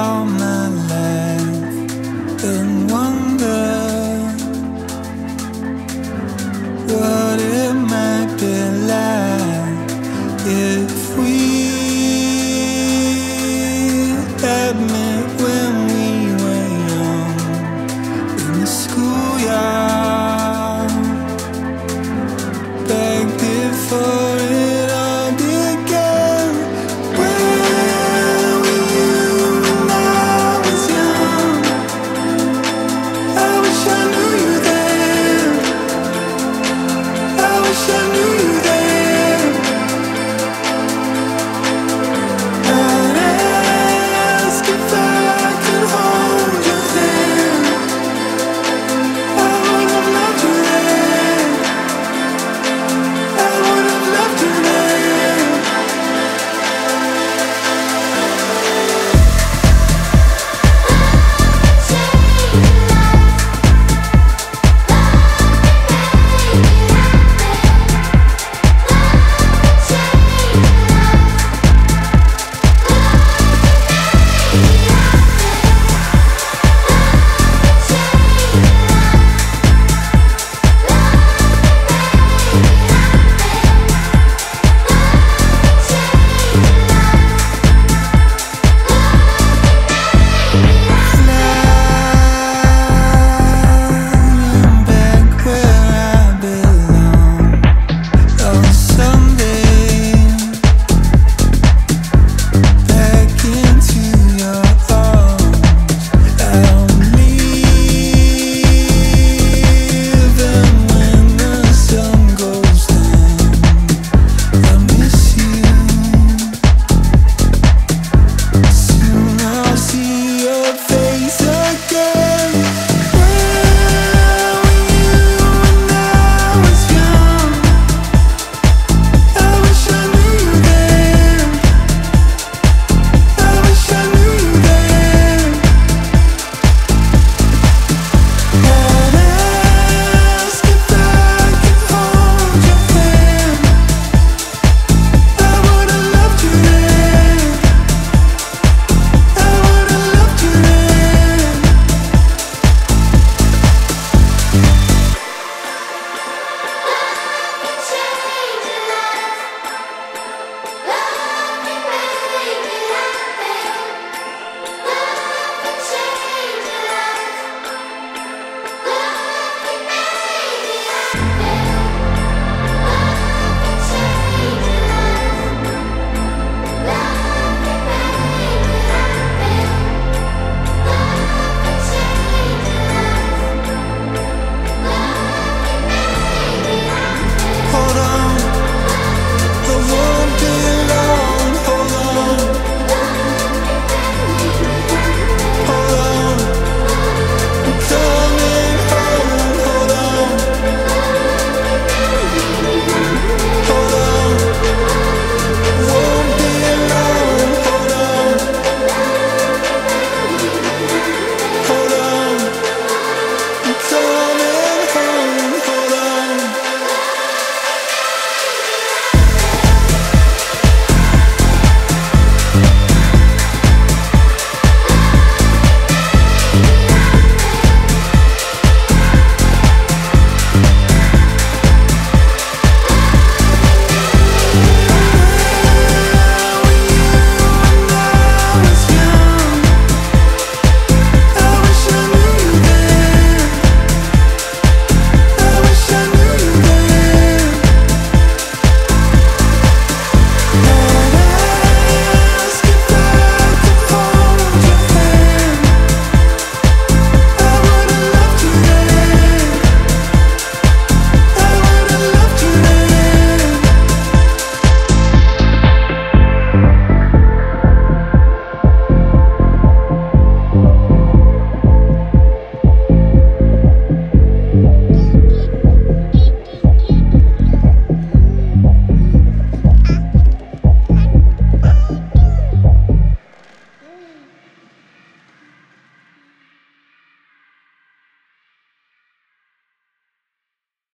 Upon wish I.